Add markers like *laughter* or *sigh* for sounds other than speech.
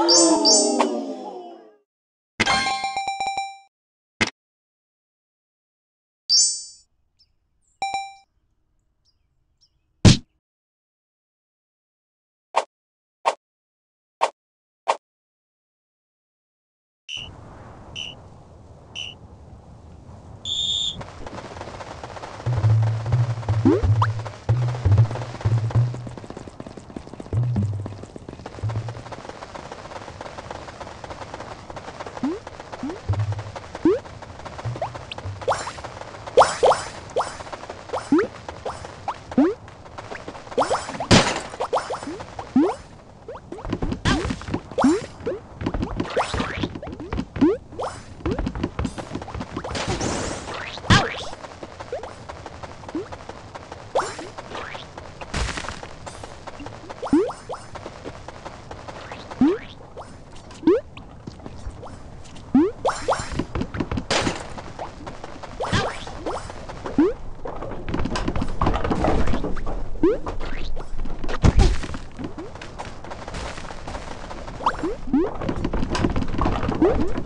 Whoop, *gasps* *gasps* *laughs*